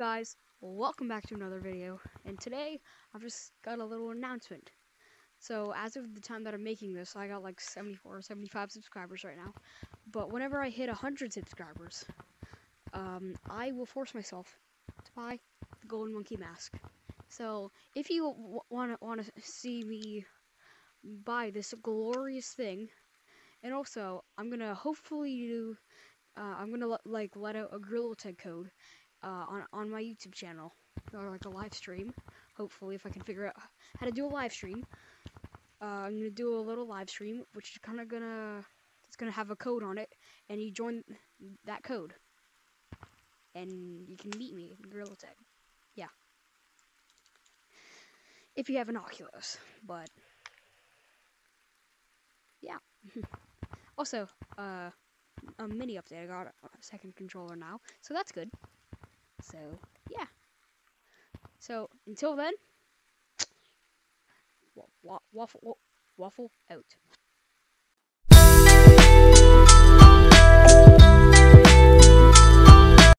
guys? Welcome back to another video. And today, I've just got a little announcement. So, as of the time that I'm making this, I got like 74 or 75 subscribers right now. But whenever I hit 100 subscribers, um, I will force myself to buy the Golden Monkey Mask. So, if you want to want to see me buy this glorious thing, and also, I'm gonna hopefully do, uh, I'm gonna like let out a Gorilla Tag code uh, on on my YouTube channel or like a live stream. Hopefully, if I can figure out how to do a live stream, uh, I'm gonna do a little live stream, which is kind of gonna it's gonna have a code on it, and you join that code, and you can meet me in Gorilla Tag. Yeah, if you have an Oculus, but yeah. also, uh, a mini update. I got a second controller now, so that's good. So, yeah. So, until then, waffle, waffle, waffle out.